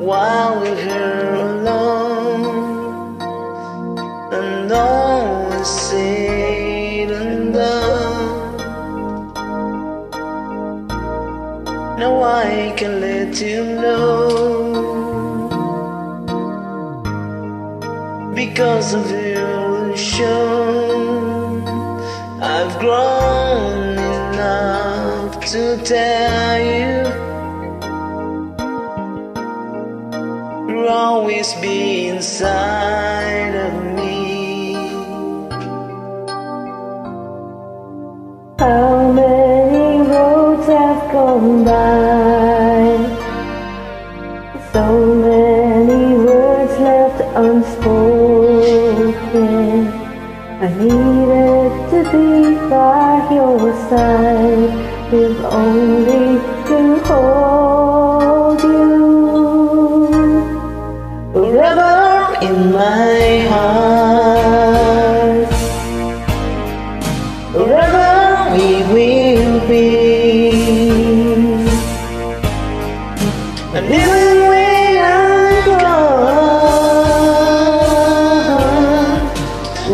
while we're here alone and all we said and done. Now I can let you know because of your show I've grown enough to tell you. How many roads have gone by? So many words left unspoken. I needed to be by your side, if only to hold you. Forever in my heart. Forever we will be. And even when I'm gone,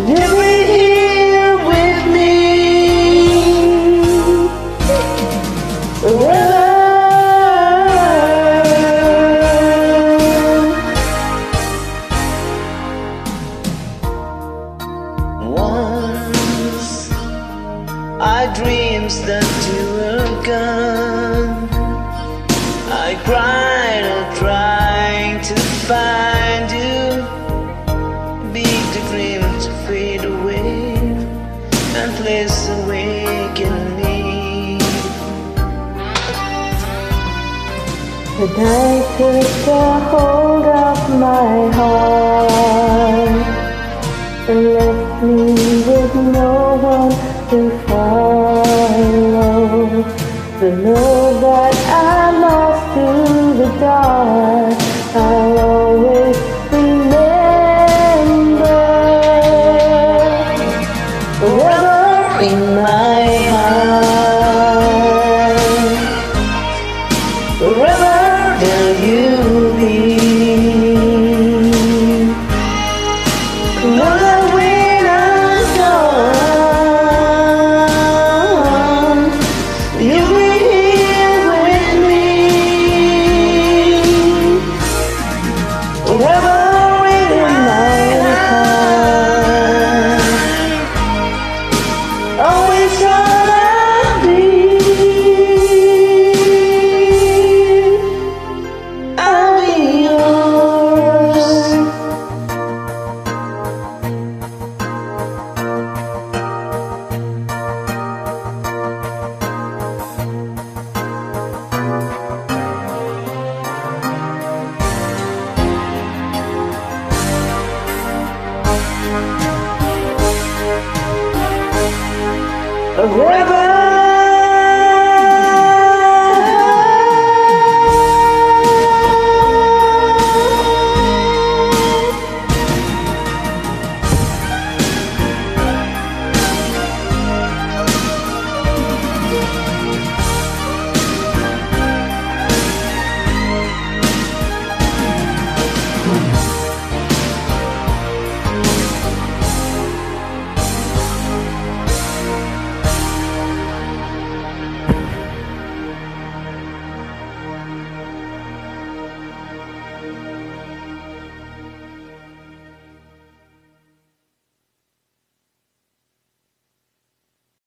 you'll be here with me. Forever. Once I dreamed that you were gone. I cried and trying to find you. Big the dream to fade away and place awake in me. The night took a hold of my heart The love that I lost to the dark, I'll always remember. Forever in my heart. Forever will you be. Forever Forever